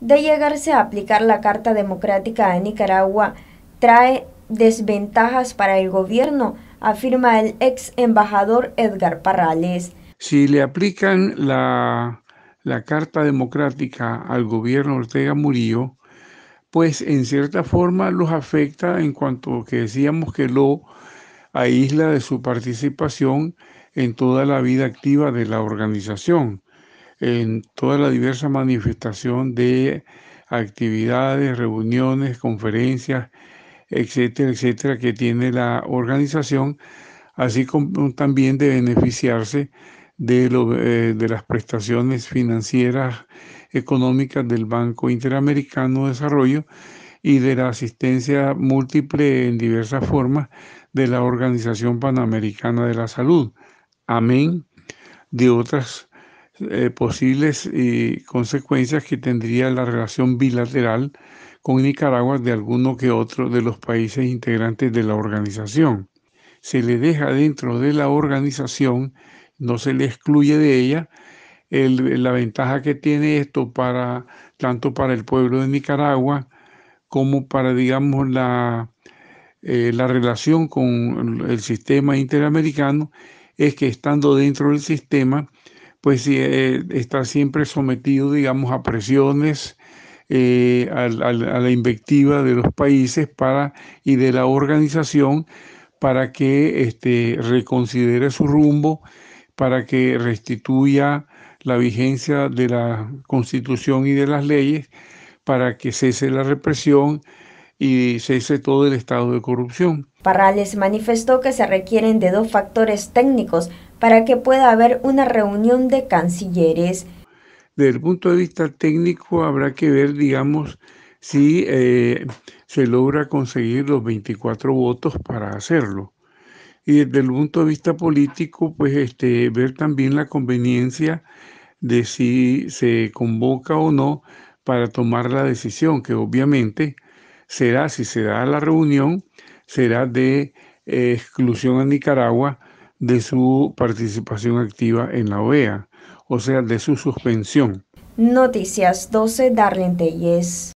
De llegarse a aplicar la Carta Democrática de Nicaragua, trae desventajas para el gobierno, afirma el ex embajador Edgar Parrales. Si le aplican la, la Carta Democrática al gobierno Ortega Murillo, pues en cierta forma los afecta en cuanto que decíamos que lo aísla de su participación en toda la vida activa de la organización, en toda la diversa manifestación de actividades, reuniones, conferencias, etcétera, etcétera, que tiene la organización, así como también de beneficiarse de, eh, de las prestaciones financieras económicas del Banco Interamericano de Desarrollo y de la asistencia múltiple en diversas formas de la Organización Panamericana de la Salud. Amén de otras eh, posibles eh, consecuencias que tendría la relación bilateral con Nicaragua de alguno que otro de los países integrantes de la organización. Se le deja dentro de la organización, no se le excluye de ella, la ventaja que tiene esto para tanto para el pueblo de Nicaragua como para, digamos, la, eh, la relación con el sistema interamericano es que estando dentro del sistema, pues eh, está siempre sometido, digamos, a presiones, eh, a, la invectiva de los países para, y de la organización para que este, reconsidere su rumbo, para que restituya la vigencia de la constitución y de las leyes, para que cese la represión y cese todo el estado de corrupción. Parrales manifestó que se requieren de dos factores técnicos para que pueda haber una reunión de cancilleres. Desde el punto de vista técnico habrá que ver, digamos, si eh, se logra conseguir los 24 votos para hacerlo. Y desde el punto de vista político, pues este, ver también la conveniencia de si se convoca o no para tomar la decisión, que obviamente será, si se da la reunión, será de eh, exclusión a Nicaragua de su participación activa en la OEA, o sea, de su suspensión. Noticias 12, Darlene Telles.